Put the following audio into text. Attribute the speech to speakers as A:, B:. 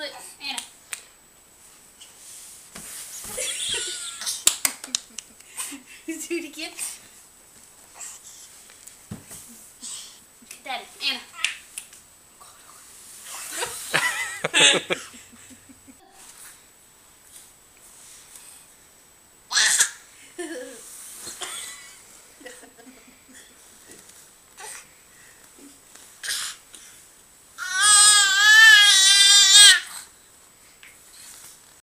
A: Look, Anna. Do it again. Daddy, Anna.